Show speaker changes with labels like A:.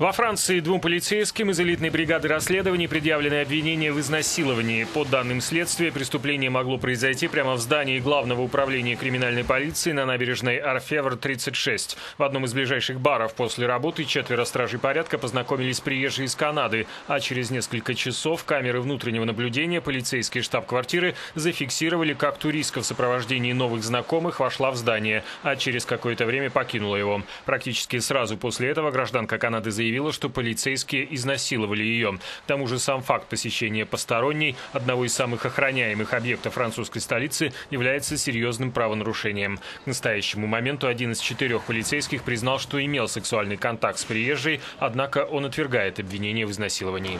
A: Во Франции двум полицейским из элитной бригады расследований предъявлены обвинения в изнасиловании. По данным следствия, преступление могло произойти прямо в здании Главного управления криминальной полиции на набережной Арфевр-36. В одном из ближайших баров после работы четверо стражей порядка познакомились приезжие из Канады, а через несколько часов камеры внутреннего наблюдения полицейский штаб квартиры зафиксировали, как туристка в сопровождении новых знакомых вошла в здание, а через какое-то время покинула его. Практически сразу после этого гражданка Канады заявила, заявила, что полицейские изнасиловали ее. К тому же сам факт посещения посторонней одного из самых охраняемых объектов французской столицы является серьезным правонарушением. К настоящему моменту один из четырех полицейских признал, что имел сексуальный контакт с приезжей, однако он отвергает обвинение в изнасиловании.